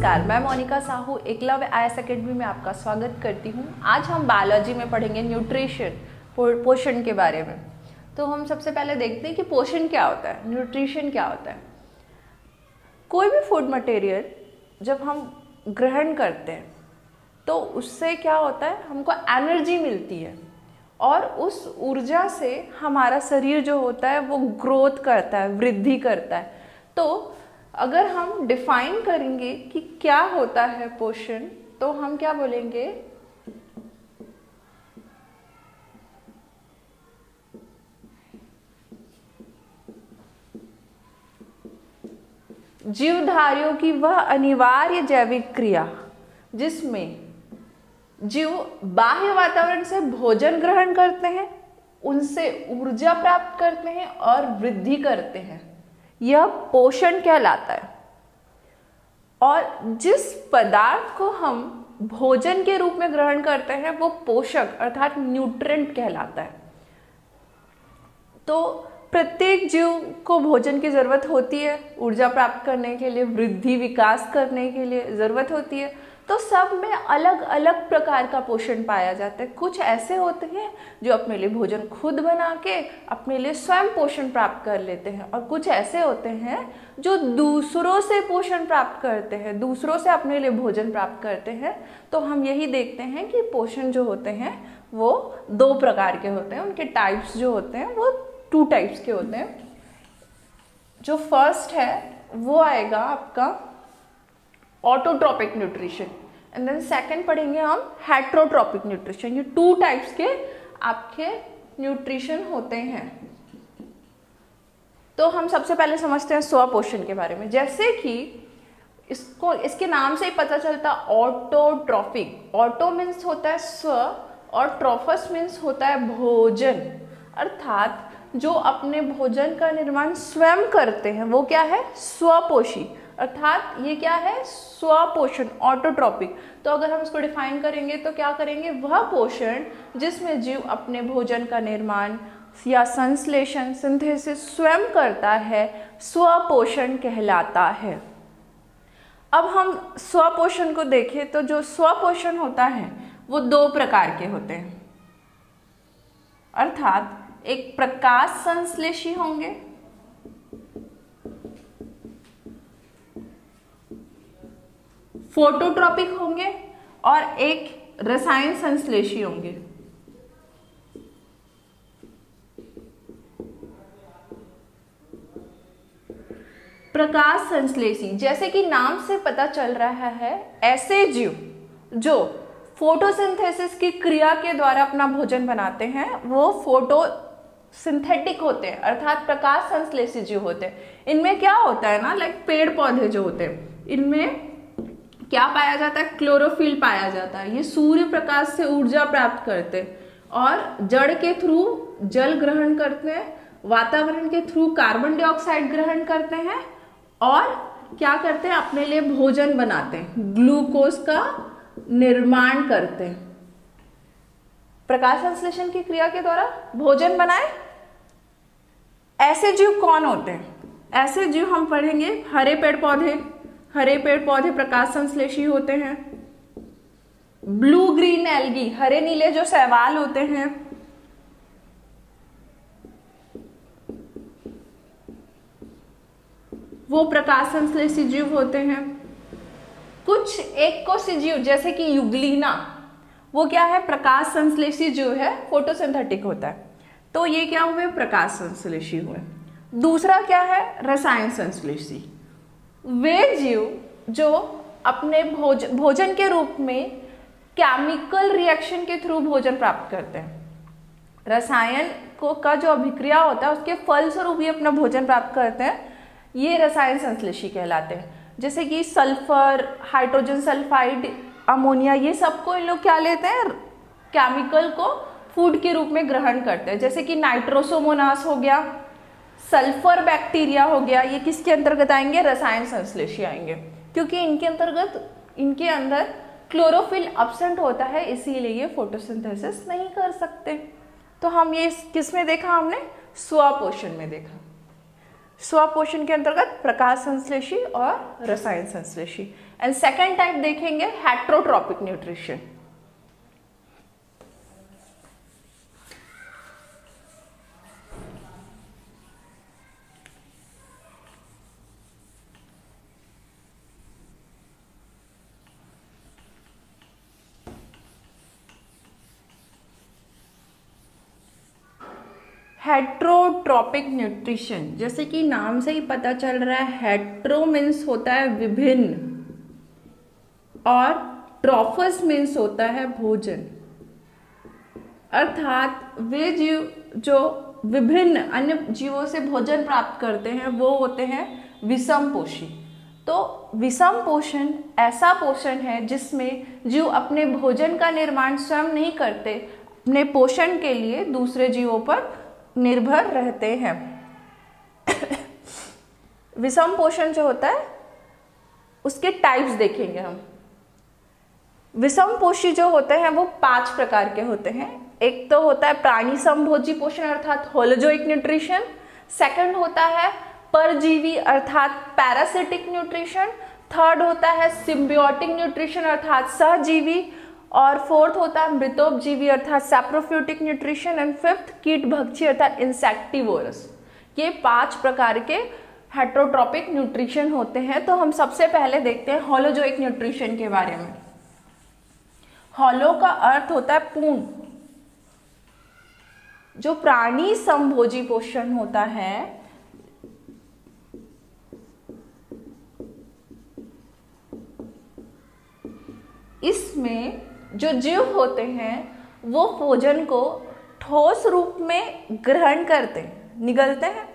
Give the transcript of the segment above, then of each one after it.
नमस्कार, मैं Monika Sahu Eklavya I academy में आपका स्वागत करती हूँ। आज हम बायोलॉजी में पढ़ेंगे न्यूट्रिशन पोषण के बारे में। तो हम सबसे पहले देखते हैं कि पोषण क्या होता है, न्यूट्रिशन क्या होता है। कोई भी फ़ूड मटेरियल जब हम ग्रहण करते हैं तो उससे क्या होता है, हमको एनर्जी मिलती है और उस ऊर्जा से हमारा शरीर जो होता है, वो ग्रोथ करता है, वृद्धि करता है। तो अगर हम डिफाइन करेंगे कि क्या होता है पोषण तो हम क्या बोलेंगे? जीवधारियों की वह अनिवार्य जैविक क्रिया, जिसमें जीव बाह्य वातावरण से भोजन ग्रहण करते हैं, उनसे ऊर्जा प्राप्त करते हैं और वृद्धि करते हैं। यह पोषण कहलाता है। और जिस पदार्थ को हम भोजन के रूप में ग्रहण करते हैं, वो पोषक अर्थात न्यूट्रेंट कहलाता है। तो प्रत्येक जीव को भोजन की ज़रूरत होती है, ऊर्जा प्राप्त करने के लिए, वृद्धि, विकास करने के लिए ज़रूरत होती है। तो सब में अलग अलग प्रकार का पोषण पाया जाता है। कुछ ऐसे होते हैं जो अपने लिए भोजन खुद बना के अपने लिए स्वयं पोषण प्राप्त कर लेते हैं और कुछ ऐसे होते हैं जो दूसरों से पोषण प्राप्त करते हैं, दूसरों से अपने लिए भोजन प्राप्त करते हैं। तो हम यही देखते हैं कि पोषण जो होते हैं, वो दो प्रकार के होते हैं। उनके टाइप्स जो होते हैं, वो टू टाइप्स के होते हैं। जो फ़र्स्ट है, वो आएगा आपका autotrophic nutrition and then second पढ़ेंगे हम हेट्रोट्रॉपिक न्यूट्रिशन ये टू टाइप्स के आपके न्यूट्रिशन होते हैं. तो हम सबसे पहले समझते हैं स्व पोषण के बारे में. जैसे कि इसको, इसके नाम से ही पता चलता ऑटोट्रॉपिक ऑटो मीन्स होता है स्व और ट्रोफस मीन्स होता है भोजन. अर्थात जो अपने भोजन का निर्माण स्वयं करते हैं, वो क्या है? स्वपोषी. अर्थात ये क्या है? स्वपोषण ऑटोट्रॉपिक तो अगर हम इसको डिफाइन करेंगे तो क्या करेंगे? वह पोषण जिसमें जीव अपने भोजन का निर्माण या संश्लेषण, सिंथेसिस स्वयं करता है, स्वपोषण कहलाता है। अब हम स्वपोषण को देखें तो जो स्वपोषण होता है, वो दो प्रकार के होते हैं। अर्थात एक प्रकाश संश्लेषी होंगे फोटोट्रॉपिक होंगे और एक रसायन संश्लेषी होंगे। प्रकाश संश्लेषी, जैसे कि नाम से पता चल रहा है, ऐसे जीव जो फोटोसिंथेसिस की क्रिया के द्वारा अपना भोजन बनाते हैं, वो फ़ोटो सिंथेटिक होते हैं, अर्थात प्रकाश संश्लेषी जीव होते हैं। इनमें क्या होता है ना लाइक पेड़ पौधे जो होते हैं, इनमें क्या पाया जाता है? क्लोरोफिल पाया जाता है। ये सूर्य प्रकाश से ऊर्जा प्राप्त करते और जड़ के थ्रू जल ग्रहण करते हैं, वातावरण के थ्रू कार्बन डाइऑक्साइड ग्रहण करते हैं, और क्या करते हैं? अपने लिए भोजन बनाते हैं। ग्लूकोज का निर्माण करते हैं। प्रकाश संश्लेषण की क्रिया के द्वारा भोजन बनाए। ऐसे जीव कौन होते हैं? ऐसे जीव हम पढ़ेंगे। हरे पेड़ पौधे हरे पेड़ पौधे प्रकाश संश्लेषी होते हैं। ब्लू ग्रीन एल्गी, हरे नीले जो सहवाल होते हैं। वो प्रकाश संश्लेषी जीव होते हैं। कुछ एक कोशी जीव जैसे कि युगलीना, वो क्या है? प्रकाश संश्लेषी जीव है फोटोसिंथेटिक होता है। तो ये क्या हुए? प्रकाश संश्लेषी हुए। दूसरा क्या है? रसायन संश्लेषी। वे जीव जो अपने भोज, भोजन के रूप में केमिकल रिएक्शन के थ्रू भोजन प्राप्त करते हैं। रसायन को का जो अभिक्रिया होता है, उसके फलस्वरूप ही अपना भोजन प्राप्त करते हैं, ये रसायन संश्लेषी कहलाते हैं। जैसे कि सल्फ़र हाइड्रोजन सल्फाइड अमोनिया ये सबको इन लोग क्या लेते हैं? केमिकल को फ़ूड के रूप में ग्रहण करते हैं। जैसे कि नाइट्रोसोमोनास हो गया सल्फ़र बैक्टीरिया हो गया, ये किसके अंतर्गत आएँगे? रसायन संश्लेषी आएँगे। क्योंकि इनके अंतर्गत, इनके अंदर क्लोरोफिल अपसेंट होता है, इसीलिए ये फोटोसिंथेसिस नहीं कर सकते। तो हम ये किसमें देखा हमने? स्वपोषण में देखा। स्वपोषण के अंतर्गत प्रकाश संश्लेषी और रसायन संश्लेषी। एंड सेकेंड टाइप देखेंगे हेट्रोट्रॉपिक न्यूट्रिशन हेट्रोट्रॉपिक न्यूट्रिशन जैसे कि नाम से ही पता चल रहा है हेट्रो मीन्स होता है विभिन्न, और ट्रॉफस मीन्स होता है भोजन। अर्थात वे जीव, जो विभिन्न अन्य जीवों से भोजन प्राप्त करते हैं, वो होते हैं विषम पोषी। तो विषम पोषण ऐसा पोषण है जिसमें जीव अपने भोजन का निर्माण स्वयं नहीं करते, अपने पोषण के लिए दूसरे जीवों पर निर्भर रहते हैं। विषम पोषण जो होता है, उसके टाइप्स देखेंगे हम। विषम पोषी जो होते हैं, वो पाँच प्रकार के होते हैं। एक तो होता है प्राणी संभोजी पोषण, अर्थात होलोजोइक न्यूट्रिशन। सेकंड होता है परजीवी, अर्थात पैरासिटिक न्यूट्रिशन थर्ड होता है सिम्बियोटिक न्यूट्रिशन अर्थात सहजीवी। और फोर्थ होता है मृतोपजीवी, अर्थात सैप्रोफ्यूटिक न्यूट्रिशन एंड फिफ्थ कीट भक्षी अर्थात इंसेक्टिवोरस ये पाँच प्रकार के हेट्रोट्रॉपिक न्यूट्रिशन होते हैं। तो हम सबसे पहले देखते हैं होलोजोइक न्यूट्रिशन के बारे में। हॉलो का अर्थ होता है पूर्ण, जो प्राणी संभोजी पोषण होता है। इसमें जो जीव होते हैं, वो भोजन को ठोस रूप में ग्रहण करते हैं, निगलते हैं।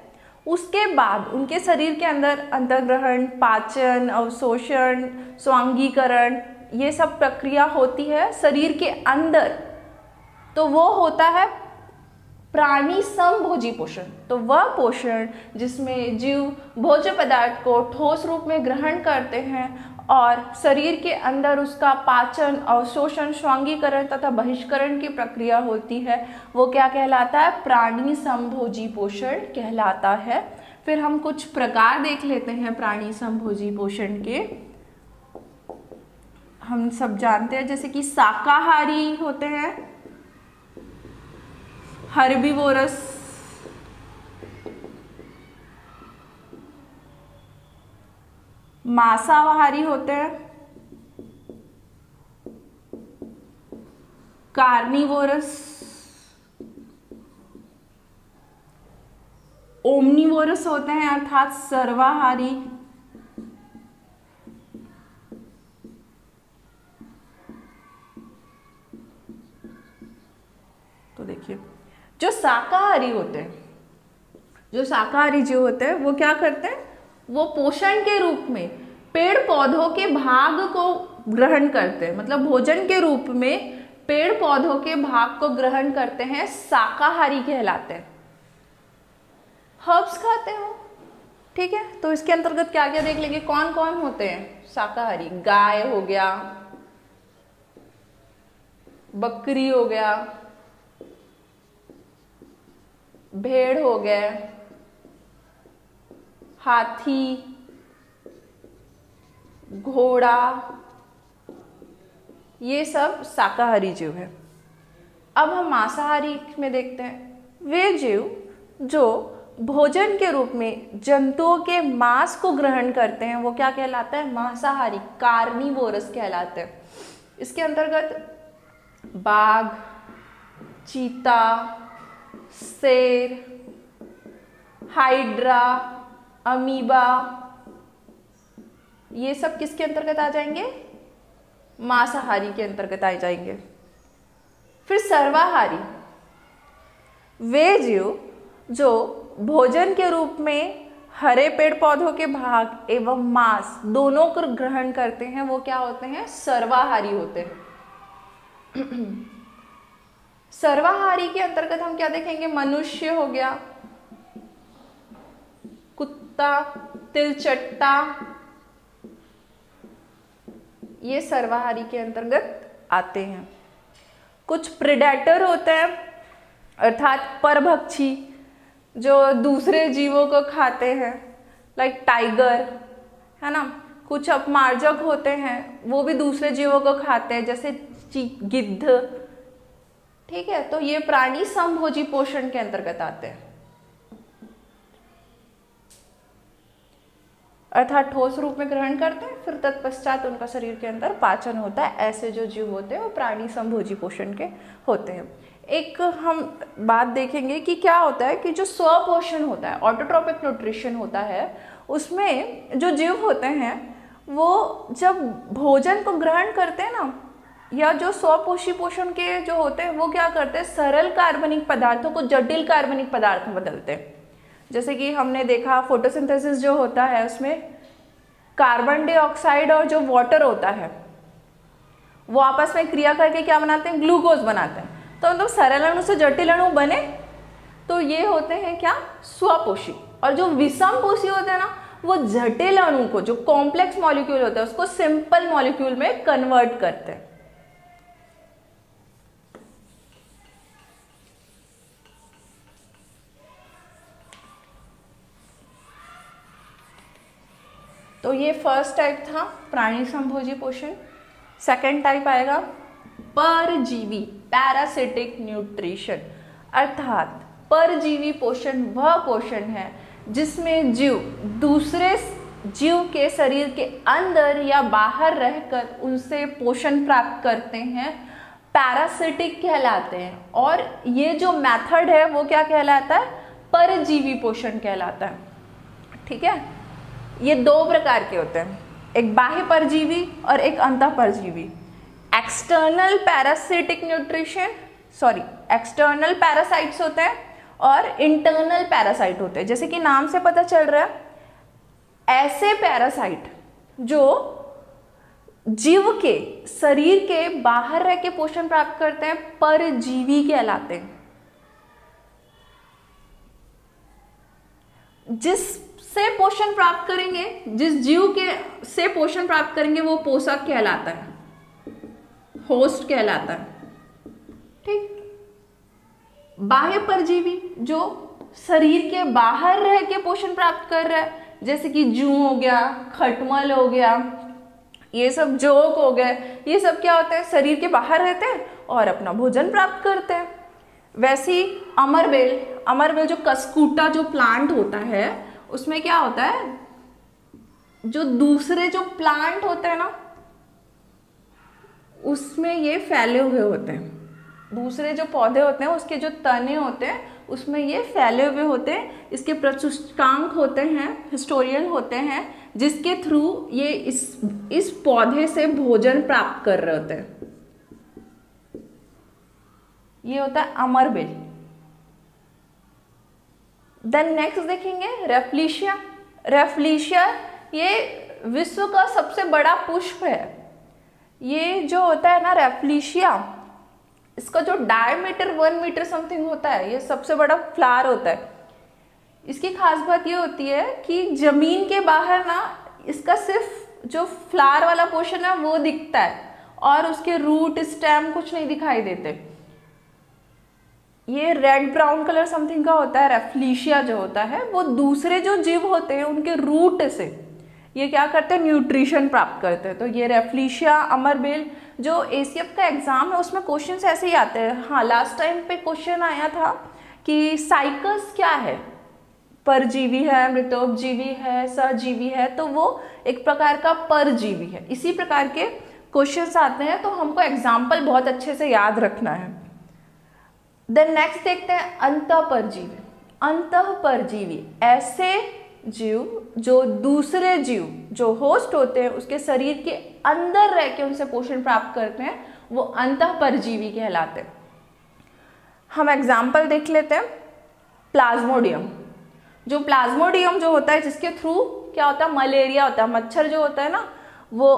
उसके बाद उनके शरीर के अंदर अंतर्ग्रहण, पाचन, अवशोषण, स्वांगीकरण, ये सब प्रक्रिया होती है शरीर के अंदर। तो वो होता है प्राणी समभोजी पोषण। तो वह पोषण जिसमें जीव भोज्य पदार्थ को ठोस रूप में ग्रहण करते हैं और शरीर के अंदर उसका पाचन अवशोषण स्वांगीकरण तथा बहिष्करण की प्रक्रिया होती है। वो क्या कहलाता है? प्राणी संभोजी पोषण कहलाता है। फिर हम कुछ प्रकार देख लेते हैं प्राणी संभोजी पोषण के। हम सब जानते हैं, जैसे कि शाकाहारी होते हैं, हर्बीवोरस मांसाहारी होते हैं। कार्निवोरस, ओमनीवोरस होते हैं, अर्थात सर्वाहारी। तो देखिए, जो शाकाहारी होते हैं, जो शाकाहारी जो होते हैं, वो क्या करते हैं? वो पोषण के रूप में पेड़ पौधों के भाग को ग्रहण करते हैं। मतलब भोजन के रूप में पेड़ पौधों के भाग को ग्रहण करते हैं, शाकाहारी कहलाते हैं। हर्ब्स खाते हो? ठीक है तो इसके अंतर्गत क्या क्या देख लेंगे? कौन कौन होते हैं? शाकाहारी, गाय हो गया, बकरी हो गया, भेड़ हो गए हाथी, घोड़ा, ये सब शाकाहारी जीव है। अब हम मांसाहारी में देखते हैं। वे जीव जो भोजन के रूप में जंतुओं के मांस को ग्रहण करते हैं, वो क्या कहलाता है? मांसाहारी, कार्निवोरस कहलाते हैं। इसके अंतर्गत बाघ, चीता, शेर, हाइड्रा अमीबा, ये सब किसके अंतर्गत आ जाएँगे? मांसाहारी के अंतर्गत आ जाएँगे। फिर सर्वाहारी, वे जीव जो भोजन के रूप में हरे पेड़ पौधों के भाग एवं मांस दोनों को ग्रहण करते हैं, वो क्या होते हैं? सर्वाहारी होते हैं। सर्वाहारी के अंतर्गत हम क्या देखेंगे? मनुष्य हो गया। कुत्ता, तिलचट्टा, ये सर्वाहारी के अंतर्गत आते हैं। कुछ प्रिडेटर होते हैं, अर्थात परभक्षी, जो दूसरे जीवों को खाते हैं लाइक टाइगर है ना? कुछ अपमार्जक होते हैं, वो भी दूसरे जीवों को खाते हैं, जैसे गिद्ध। ठीक है तो ये प्राणी समभोजी पोषण के अंतर्गत आते हैं। अर्थात ठोस रूप में ग्रहण करते हैं, फिर तत्पश्चात उनका शरीर के अंदर पाचन होता है, ऐसे जो जीव होते हैं वो प्राणी संभोजी पोषण के होते हैं। एक हम बात देखेंगे कि क्या होता है कि जो स्वपोषण होता है ऑटोट्रॉपिक न्यूट्रिशन होता है, उसमें जो जीव होते हैं, वो जब भोजन को ग्रहण करते हैं ना, या जो स्वपोषी पोषण के जो होते हैं, वो क्या करते हैं, सरल कार्बनिक पदार्थों को जटिल कार्बनिक पदार्थ बदलते हैं। जैसे कि हमने देखा फोटोसिंथेसिस जो होता है उसमें कार्बन डाइऑक्साइड और जो वाटर होता है, वो आपस में क्रिया करके क्या बनाते हैं? ग्लूकोज बनाते हैं। तो मतलब सरल अणु से जटिल अणु बने तो ये होते हैं क्या? स्वपोषी। और जो विषम पोषी होते हैं ना, वो जटिल अणु को, जो कॉम्प्लेक्स मॉलिक्यूल होता है, उसको सिंपल मॉलिक्यूल में कन्वर्ट करते हैं। तो ये फ़र्स्ट टाइप था, प्राणी संभोजी पोषण। सेकेंड टाइप आएगा, परजीवी पैरासिटिक न्यूट्रिशन अर्थात, परजीवी पोषण वह पोषण है, जिसमें जीव दूसरे जीव के शरीर के अंदर या बाहर रहकर उनसे पोषण प्राप्त करते हैं पैरासिटिक कहलाते हैं। और ये जो मेथड है, वो क्या कहलाता है? परजीवी पोषण कहलाता है। ठीक है? ये दो प्रकार के होते हैं। एक बाह्य परजीवी और एक अंत परजीवी। External parasitic nutrition sorry external parasites होते हैं और इंटरनल पैरासाइट होते हैं। जैसे कि नाम से पता चल रहा है, ऐसे पैरासाइट जो जीव के शरीर के बाहर रह के पोषण प्राप्त करते हैं, परजीवी कहलाते हैं। जिस से पोषण प्राप्त करेंगे, जिस जीव के से पोषण प्राप्त करेंगे, वो पोषक कहलाता है होस्ट कहलाता है, ठीक? बाह्य परजीवी जो शरीर के बाहर रह के पोषण प्राप्त कर रहा है, जैसे कि जू हो गया, खटमल हो गया, ये सब जोक हो गए, ये सब क्या होते हैं? शरीर के बाहर रहते हैं और अपना भोजन प्राप्त करते हैं। वैसी अमरबेल अमरबेल जो कस्कूटा जो प्लांट होता है उसमें क्या होता है? जो दूसरे जो प्लांट होते हैं ना, उसमें ये फैले हुए होते हैं। दूसरे जो पौधे होते हैं, उसके जो तने होते हैं, उसमें ये फैले हुए होते हैं। इसके प्रचुष्टांक होते हैं हिस्टोरियल होते हैं, जिसके थ्रू ये इस इस पौधे से भोजन प्राप्त कर रहे होते हैं। ये होता है अमर बेल। देन नेक्स्ट देखेंगे रेफ्लिशिया रेफ्लिशिया ये विश्व का सबसे बड़ा पुष्प है। ये जो होता है ना रेफ्लिशिया इसका जो डायमीटर वन मीटर समथिंग होता है, ये सबसे बड़ा फ्लावर होता है। इसकी खास बात ये होती है कि ज़मीन के बाहर ना, इसका सिर्फ़ जो फ्लावर वाला पोर्शन है, वो दिखता है। और उसके रूट स्टेम कुछ नहीं दिखाई देते। ये रेड ब्राउन कलर समथिंग का होता है रेफ्लीशिया जो होता है, वो दूसरे जो जीव होते हैं, उनके रूट से ये क्या करते हैं? न्यूट्रिशन प्राप्त करते हैं। तो ये रेफ्लीशिया अमरबेल जो एसीएफ का एग्ज़ाम है, उसमें क्वेश्चन ऐसे ही आते हैं। हाँ लास्ट टाइम पे क्वेश्चन आया था कि साइकस क्या है? परजीवी है, मृतोपजीवी है सजीवी है तो वो एक प्रकार का परजीवी है। इसी प्रकार के क्वेश्चंस आते हैं तो हमको एग्ज़ाम्पल बहुत अच्छे से याद रखना है। देन नेक्स्ट देखते हैं अंत परजीवी अंत परजीवी ऐसे जीव जो दूसरे जीव, जो होस्ट होते हैं, उसके शरीर के अंदर रह के उनसे पोषण प्राप्त करते हैं, वो अंत परजीवी कहलाते हैं। हम एग्ज़ाम्पल देख लेते हैं प्लाज्मोडियम जो प्लाज्मोडियम जो होता है, जिसके थ्रू क्या होता है मलेरिया होता है, मच्छर जो होता है ना, वो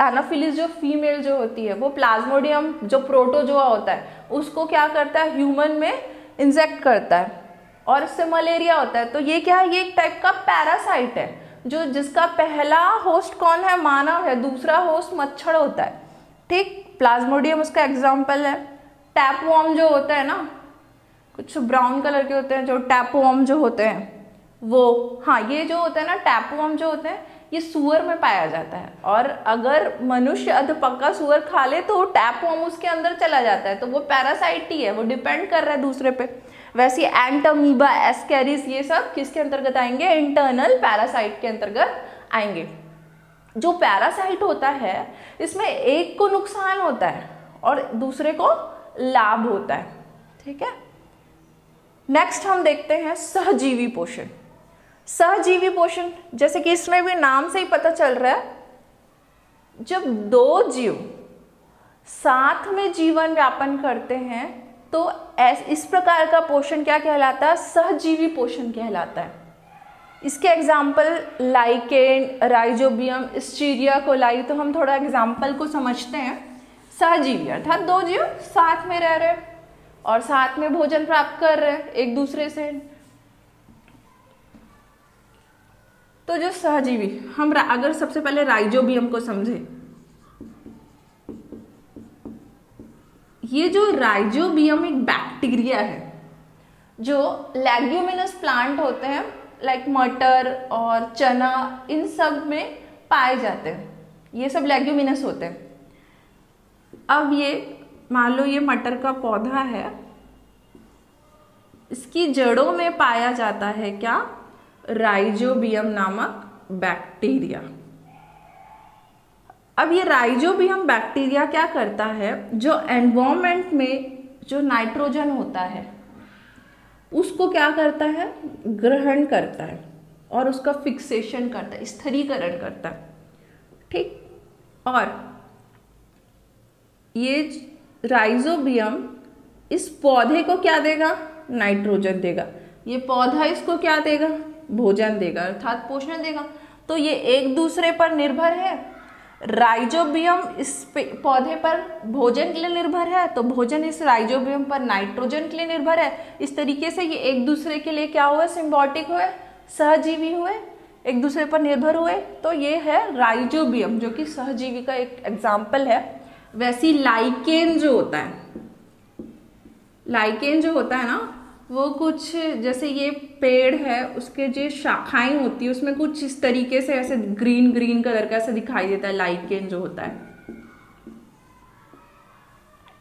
एनाफिलिस जो फीमेल जो होती है, वो प्लाज्मोडियम जो प्रोटोजोआ होता है, उसको क्या करता है, ह्यूमन में इंजेक्ट करता है। और इससे मलेरिया होता है। तो ये क्या है, ये एक टाइप का पैरासाइट है, जो जिसका पहला होस्ट कौन है, मानव है, दूसरा होस्ट मच्छर होता है। ठीक? प्लाज्मोडियम उसका एग्ज़ाम्पल है। टैपवॉर्म जो होता है ना, कुछ ब्राउन कलर के होते हैं, जो टैपवॉर्म जो होते हैं, वो हाँ ये जो होता है ना टैपवॉर्म जो होते हैं ये सुअर में पाया जाता है। और अगर मनुष्य अधपक्का सुअर खा ले तो टैप वॉर्म उसके अंदर चला जाता है। तो वो पैरासाइट ही है, वो डिपेंड कर रहा है दूसरे पे। वैसे एंटमीबा एस्केरिस ये सब किसके अंतर्गत आएँगे? इंटरनल पैरासाइट के अंतर्गत आएँगे। जो पैरासाइट होता है, इसमें एक को नुकसान होता है और दूसरे को लाभ होता है। ठीक है? नेक्स्ट हम देखते हैं सहजीवी पोषण। सहजीवी पोषण, जैसे कि इसमें भी नाम से ही पता चल रहा है, जब दो जीव साथ में जीवन व्यापन करते हैं तो इस प्रकार का पोषण क्या कहलाता है? सहजीवी पोषण कहलाता है। इसके एग्ज़ाम्पल लाइकेन राइजोबियम स्टीरिया कोलाई तो हम थोड़ा एग्ज़ाम्पल को समझते हैं। सहजीवी, अर्थात दो जीव साथ में रह रहे और साथ में भोजन प्राप्त कर रहे एक दूसरे से। तो जो सहजीवी हम अगर सबसे पहले राइजोबियम को समझे। ये जो राइजोबियम एक बैक्टीरिया है, जो लेग्यूमिनस प्लांट होते हैं लाइक मटर और चना, इन सब में पाए जाते हैं। ये सब लेग्यूमिनस होते हैं। अब ये, मान लो ये मटर का पौधा है, इसकी जड़ों में पाया जाता है क्या? राइजोबियम नामक बैक्टीरिया। अब ये राइजोबियम बैक्टीरिया क्या करता है? जो एनवायरमेंट में जो नाइट्रोजन होता है, उसको क्या करता है? ग्रहण करता है और उसका फिक्सेशन करता है, स्थिरीकरण करता है। ठीक? और ये राइजोबियम इस पौधे को क्या देगा? नाइट्रोजन देगा। ये पौधा इसको क्या देगा? भोजन देगा, अर्थात पोषण देगा। तो ये एक दूसरे पर निर्भर है। राइजोबियम इस पौधे पर भोजन के लिए निर्भर है तो भोजन इस राइजोबियम पर नाइट्रोजन के लिए निर्भर है। इस तरीके से ये एक दूसरे के लिए क्या हुए? सिम्बॉटिक हुए, सहजीवी हुए, एक दूसरे पर निर्भर हुए। तो ये है राइजोबियम, जो कि सहजीवी का एक एग्ज़ाम्पल है। वैसी लाइकेन जो होता है, लाइकेन जो होता है ना वो कुछ, जैसे ये पेड़ है, उसके जो शाखाएँ होती है, उसमें कुछ इस तरीके से ऐसे ग्रीन ग्रीन कलर का ऐसे दिखाई देता है, लाइकेन जो होता है।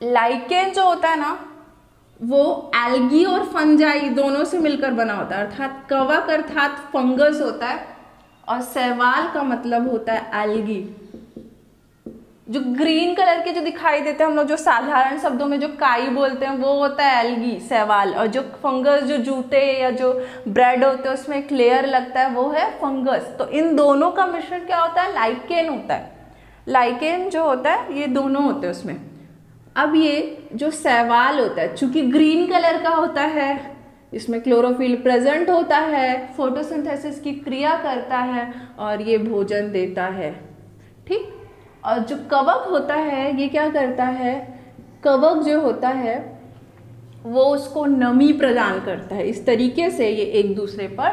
लाइकेन जो होता है ना, वो एल्गी और फंजाई दोनों से मिलकर बना होता है, अर्थात कवक, अर्थात फंगस होता है, और सहवाल का मतलब होता है एल्गी। जो ग्रीन कलर के जो दिखाई देते हैं, हम लोग जो साधारण शब्दों में जो काई बोलते हैं, वो होता है एल्गी सवाल और जो फंगस, जो जूते या जो ब्रेड होते हैं, उसमें एक लेयर लगता है, वो है फंगस। तो इन दोनों का मिश्रण क्या होता है? लाइकेन होता है। लाइकेन जो होता है, ये दोनों होते हैं उसमें। अब ये जो सवाल होता है, चूँकि ग्रीन कलर का होता है, इसमें क्लोरोफिल प्रेजेंट होता है, फोटोसिंथेसिस की क्रिया करता है, और ये भोजन देता है। ठीक? और जो कवक होता है, ये क्या करता है? कवक जो होता है, वो उसको नमी प्रदान करता है। इस तरीके से ये एक दूसरे पर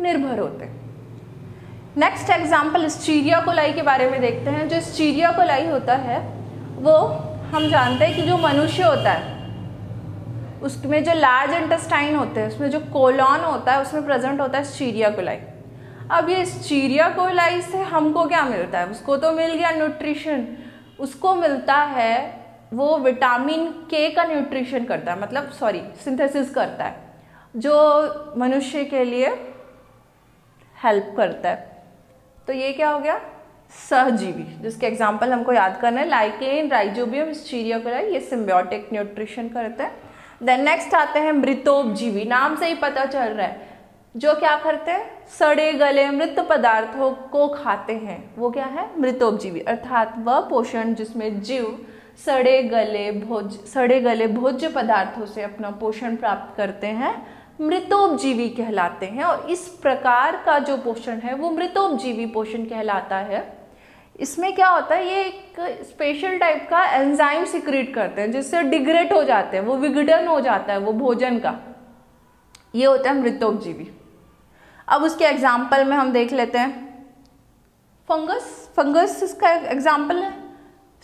निर्भर होते हैं। नेक्स्ट एग्ज़ाम्पल स्टीरिया कोलाई के बारे में देखते हैं। जो स्टीरिया कोलाई होता है, वो हम जानते हैं कि जो मनुष्य होता है, उसमें जो लार्ज इंटेस्टाइन होते हैं, उसमें जो कोलॉन होता है, उसमें प्रेजेंट होता है स्टीरिया कोलाई अब ये चीरिया कोलाई से हमको क्या मिलता है? उसको तो मिल गया न्यूट्रिशन उसको मिलता है, वो विटामिन के का न्यूट्रिशन करता है मतलब सॉरी सिंथेसिस करता है, जो मनुष्य के लिए हेल्प करता है. तो ये क्या हो गया? सहजीवी, जिसके एग्ज़ाम्पल हमको याद करना है लाइकेन राइजोबियम स्टीरिया कोलाई ये सिम्बियोटिक न्यूट्रिशन करते हैं. देन नेक्स्ट आते हैं मृतोपजीवी, नाम से ही पता चल रहा है. जो क्या करते हैं? सड़े गले मृत पदार्थों को खाते हैं। वो क्या है? मृतोपजीवी। अर्थात वह पोषण जिसमें जीव सड़े गले भोज, सड़े गले भोज्य पदार्थों से अपना पोषण प्राप्त करते हैं, मृतोपजीवी कहलाते हैं। और इस प्रकार का जो पोषण है, वो मृतोपजीवी पोषण कहलाता है। इसमें क्या होता है? ये एक स्पेशल टाइप का एंजाइम सिक्रिएट करते हैं, जिससे डिग्रेट हो जाते हैं, वो विघटन हो जाता है, वो भोजन का। ये होता है मृतोपजीवी। अब उसके एग्ज़ाम्पल में हम देख लेते हैं। फंगस फंगस इसका एग्ज़ाम्पल है।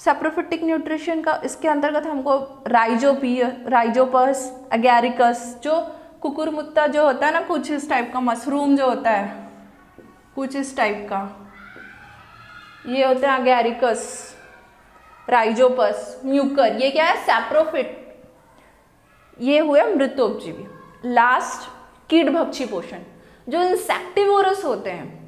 सेप्रोफिटिक न्यूट्रिशन का, इसके अंतर्गत हमको राइजोपी राइजोपस अगैरिकस जो कुकुरमुत्ता जो होता है ना, कुछ इस टाइप का मशरूम जो होता है, कुछ इस टाइप का, ये होते हैं अगैरिकस राइजोपस म्यूकर ये क्या है? सेप्रोफिट ये हुए मृतोपजीवी। लास्ट कीट भक्षी पोषण। जो इंसेक्टिवोरस होते हैं,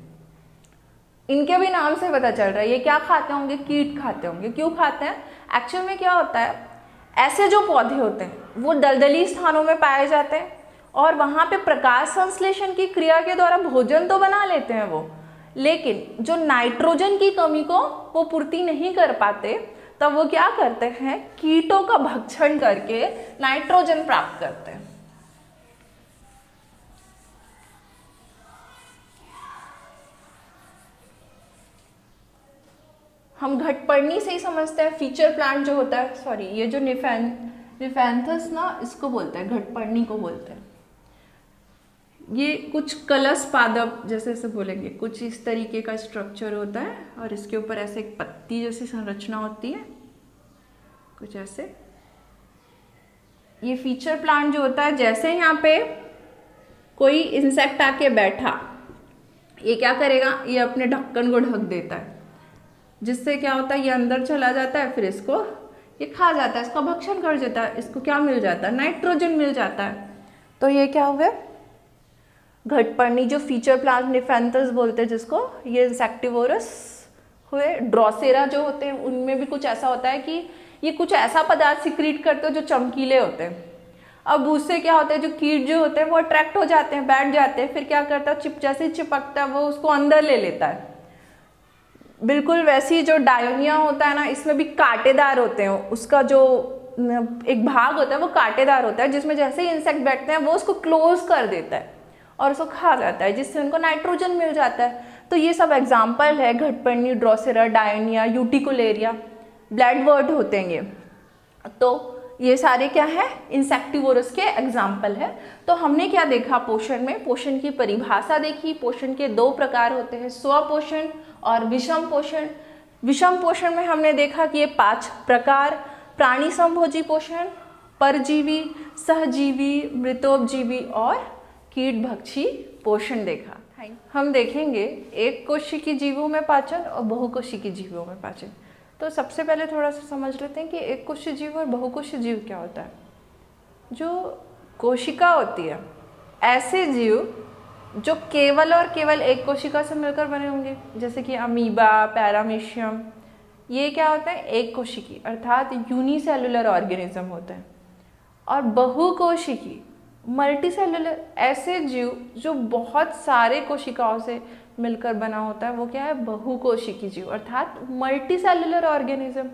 इनके भी नाम से पता चल रहा है, ये क्या खाते होंगे? कीट खाते होंगे। क्यों खाते हैं? एक्चुअल में क्या होता है, ऐसे जो पौधे होते हैं, वो दलदली स्थानों में पाए जाते हैं और वहाँ पे प्रकाश संश्लेषण की क्रिया के द्वारा भोजन तो बना लेते हैं वो, लेकिन जो नाइट्रोजन की कमी को वो पूर्ति नहीं कर पाते, तब वो क्या करते हैं? कीटों का भक्षण करके नाइट्रोजन प्राप्त करते हैं। हम घटपर्णी से ही समझते हैं फीचर प्लांट जो होता है सॉरी ये जो निफेन निफेंथस ना, इसको बोलते हैं घटपर्णी को बोलते हैं। ये कुछ कलश पादप, जैसे ऐसे बोलेंगे, कुछ इस तरीके का स्ट्रक्चर होता है, और इसके ऊपर ऐसे एक पत्ती जैसी संरचना होती है, कुछ ऐसे। ये फीचर प्लांट जो होता है, जैसे यहाँ पे कोई इंसेक्ट आके बैठा, ये क्या करेगा? ये अपने ढक्कन को ढक देता है। जिससे क्या होता है, ये अंदर चला जाता है, फिर इसको, ये खा जाता है, इसका भक्षण कर जाता है, इसको क्या मिल जाता है? नाइट्रोजन मिल जाता है। तो ये क्या हुआ घटपर्णी जो फीचर प्लांट निफेंथस बोलते हैं जिसको, ये इंसेक्टिवोरस हुए। ड्रॉसेरा जो होते हैं, उनमें भी कुछ ऐसा होता है कि ये कुछ ऐसा पदार्थ सिक्रीट करते हो जो चमकीले होते हैं। अब उससे क्या होता है, जो कीट जो होते हैं, वो अट्रैक्ट हो जाते हैं, बैठ जाते हैं, फिर क्या करता है, चिप, जैसे चिपकता है, वो उसको अंदर ले लेता है। बिल्कुल वैसी जो डायोनिया होता है ना, इसमें भी कांटेदार होते हैं। उसका जो एक भाग होता है, वो कांटेदार होता है, जिसमें जैसे ही इंसेक्ट बैठते हैं, वो उसको क्लोज कर देता है और उसको खा जाता है, जिससे उनको नाइट्रोजन मिल जाता है। तो ये सब एग्ज़ाम्पल है, घटपर्णी, drosera, Dionaea, utricularia bladderwort होते हैं ये। तो ये सारे क्या है? इंसेक्टिवोरस के एग्ज़ाम्पल है। तो हमने क्या देखा पोषण में? पोषण की परिभाषा देखी, पोषण के दो प्रकार होते हैं स्वपोषण और विषम पोषण विषम पोषण में हमने देखा कि ये पाँच प्रकार प्राणी संभोजी पोषण परजीवी सहजीवी मृतोपजीवी और कीट भक्षी पोषण देखा। हम देखेंगे एक कोशिकी जीवों में पाचन और बहुकोशिकी जीवों में पाचन। तो सबसे पहले थोड़ा सा समझ लेते हैं कि एक कोशी जीव और बहुकोशी जीव क्या होता है। जो कोशिका होती है ऐसे जीव जो केवल और केवल एक कोशिका से मिलकर बने होंगे, जैसे कि अमीबा, पैरामीशियम, ये क्या होता है? एक कोशिकी, अर्थात यूनिसेलुलर ऑर्गेनिज्म होते हैं। और बहुकोशिकी मल्टी सेलुलर ऐसे जीव जो बहुत सारे कोशिकाओं से मिलकर बना होता है, वो क्या है? बहुकोशिकी जीव, अर्थात मल्टी सेलुलर ऑर्गेनिज्म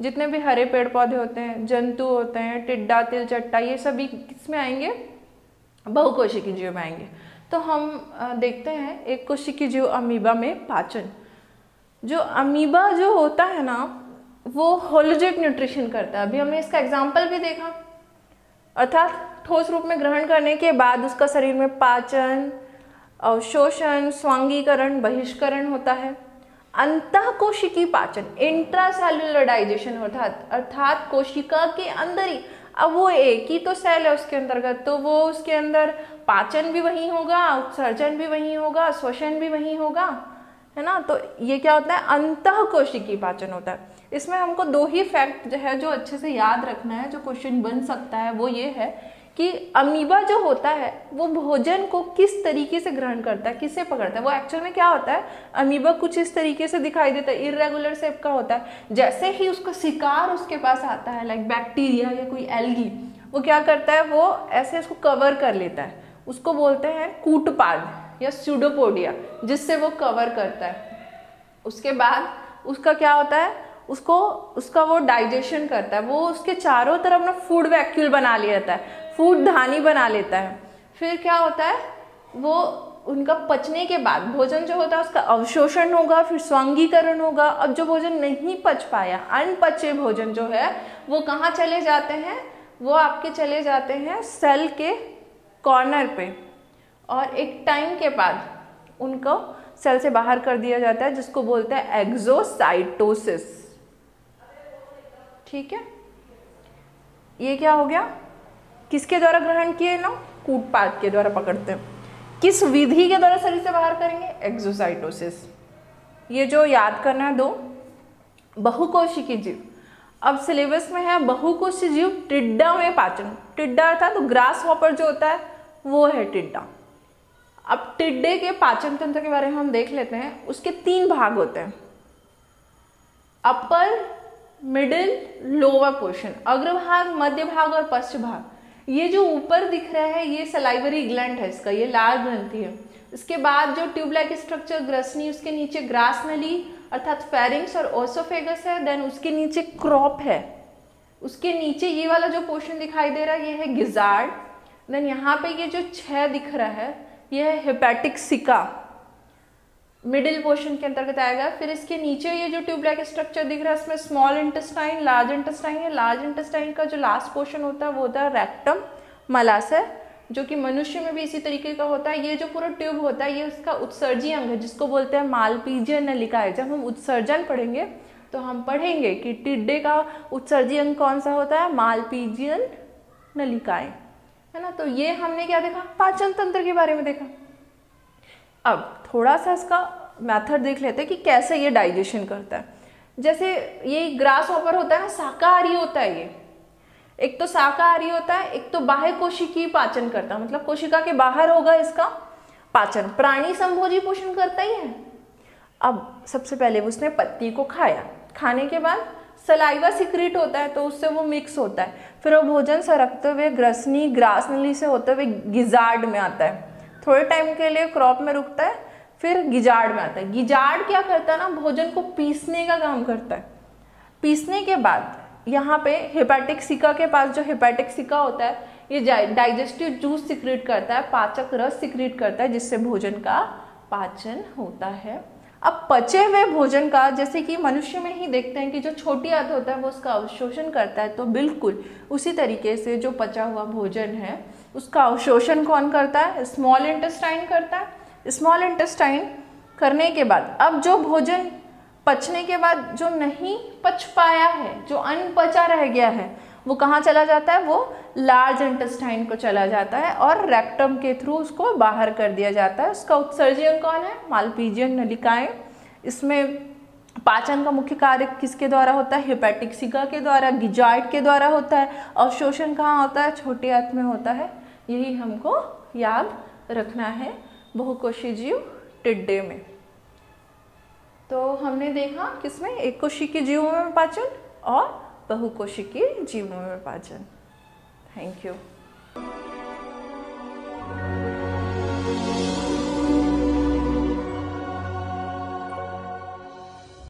जितने भी हरे पेड़ पौधे होते हैं, जंतु होते हैं, टिड्डा तिल चट्टा ये सभी किसमें आएँगे? बहुकोशिकी जीव में आएँगे। तो हम देखते हैं एक कोशिकी जीव अमीबा में पाचन। जो अमीबा जो होता है ना, वो होलोजेट न्यूट्रिशन करता है। अभी हमने इसका एग्ज़ाम्पल भी देखा। अर्थात ठोस रूप में ग्रहण करने के बाद उसका शरीर में पाचन अवशोषण स्वांगीकरण, बहिष्करण होता है। अंत कोशिकी पाचन इंट्रासेलुलर डाइजेशन अर्थात अर्थात कोशिका के अंदर ही अब वो एक ही तो सेल है उसके अंतर्गत। तो वो उसके अंदर पाचन भी वही होगा, उत्सर्जन भी वही होगा, श्वसन भी वही होगा, है ना? तो ये क्या होता है? अंत कोशिकी पाचन होता है। इसमें हमको दो ही फैक्ट जो है जो अच्छे से याद रखना है, जो क्वेश्चन बन सकता है, वो ये है कि अमीबा जो होता है, वो भोजन को किस तरीके से ग्रहण करता है, किससे पकड़ता है? वो एक्चुअल में क्या होता है? अमीबा कुछ इस तरीके से दिखाई देता है इरेगुलर शेप का होता है। जैसे ही उसका शिकार उसके पास आता है लाइक बैक्टीरिया या कोई एल्गी वो क्या करता है? वो ऐसे उसको कवर कर लेता है। उसको बोलते हैं कूटपाद या स्यूडोपोडिया जिससे वो कवर करता है। उसके बाद उसका क्या होता है? उसको, उसका वो डाइजेशन करता है। वो उसके चारों तरफ़ ना फ़ूड वैक्यूल बना लिया जाता है। फ़ूड धानी बना लेता है। फिर क्या होता है? वो उनका पचने के बाद, भोजन जो होता है, उसका अवशोषण होगा, फिर स्वांगीकरण होगा। अब जो भोजन नहीं पच पाया, अनपचे भोजन जो है, वो कहाँ चले जाते हैं? वो आपके चले जाते हैं सेल के कॉर्नर पे। और एक टाइम के बाद उनको सेल से बाहर कर दिया जाता है, जिसको बोलते हैं एग्जोसाइटोसिस ठीक है? ये क्या हो गया? किसके द्वारा ग्रहण किए ना? कूटपात के द्वारा पकड़ते हैं। किस विधि के द्वारा शरीर से बाहर करेंगे? एक्सोसाइटोसिस ये जो याद करना है दो बहुकोशिकी जीव। अब सिलेबस में है बहुकोशी जीव, टिड्डा में पाचन। टिड्डा अर्थात तो ग्रास हॉपर जो होता है, वो है टिड्डा। अब टिड्डे के पाचन तंत्र के बारे में हम देख लेते हैं। उसके तीन भाग होते हैं। Upper, middle, lower portion. अग्रभाग, मध्य भाग और पश्चिम भाग। ये जो ऊपर दिख रहा है, ये सलाइवरी ग्लैंड है इसका, ये लाल ग्रंथि है। इसके बाद जो ट्यूबलाइक स्ट्रक्चर ग्रसनी, उसके नीचे ग्रास नली, अर्थात फेरिंग्स और ओसोफेगस है देन उसके नीचे क्रॉप है। उसके नीचे ये वाला जो पोर्शन दिखाई दे रहा है, ये है गिजार्ड देन यहाँ पे ये जो छह दिख रहा है, ये है हेपेटिक सिका मिडिल पोर्शन के अंतर्गत आएगा। फिर इसके नीचे ये जो ट्यूबलाइक स्ट्रक्चर दिख रहा है, इसमें स्मॉल इंटेस्टाइन लार्ज इंटेस्टाइन है लार्ज इंटेस्टाइन का जो लास्ट पोर्शन होता है, वो होता है रेक्टम मलासर जो कि मनुष्य में भी इसी तरीके का होता है। ये जो पूरा ट्यूब होता है, ये उसका उत्सर्जी अंग है, जिसको बोलते हैं मालपीजियन नलिका है। जब हम उत्सर्जन पढ़ेंगे तो हम पढ़ेंगे कि टिड्डे का उत्सर्जी अंग कौन सा होता है? मालपीजियन नलिकाएँ। है ना? तो ये हमने क्या देखा? पाचन तंत्र के बारे में देखा। अब थोड़ा सा इसका मेथड देख लेते हैं कि कैसे ये डाइजेशन करता है। जैसे ये ग्रास ऑपर होता है ना, शाकाहारी होता है ये। एक तो शाकाहारी होता है, एक तो बाह्य कोशिकी पाचन करता है। मतलब कोशिका के बाहर होगा इसका पाचन। प्राणी संभोजी पोषण करता ही है। अब सबसे पहले उसने पत्ती को खाया। खाने के बाद सलाइवा सिक्रीट होता है तो उससे वो मिक्स होता है। फिर वो भोजन सरकते हुए ग्रसनी, ग्रास नली से होते हुए गिजार्ड में आता है। थोड़े टाइम के लिए क्रॉप में रुकता है फिर गिजार्ड में आता है। गिजार्ड क्या करता है ना, भोजन को पीसने का काम करता है। पीसने के बाद यहाँ पे हेपेटिक सिका के पास जो हेपेटिक सिका होता है, ये डाइजेस्टिव जूस सिक्रेट करता है, पाचक रस सिक्रेट करता है, जिससे भोजन का पाचन होता है। अब पचे हुए भोजन का, जैसे कि मनुष्य में ही देखते हैं कि जो छोटी आंत होता है, वो उसका अवशोषण करता है तो बिल्कुल उसी तरीके से जो पचा हुआ भोजन है, उसका अवशोषण कौन करता है? स्मॉल इंटेस्टाइन करता है। स्मॉल इंटेस्टाइन करने के बाद, अब जो भोजन पचने के बाद जो नहीं पच पाया है, जो अनपचा रह गया है, वो कहाँ चला जाता है? वो लार्ज इंटेस्टाइन को चला जाता है और रेक्टम के थ्रू उसको बाहर कर दिया जाता है। उसका उत्सर्जन कौन है? मालपीजियन नलिकाएँ इसमें पाचन का मुख्य कार्य किसके द्वारा होता है? हिपैटिक सिका के द्वारा गिजाइड के द्वारा होता है। अवशोषण कहाँ होता है? छोटे अर्थ में होता है। यही हमको याद रखना है। बहुकोशीजीव टिड्डे में। तो हमने देखा किसमें? एक कोशी के जीवों में पाचन और बहुकोशी के जीवों में पाचन थैंक यू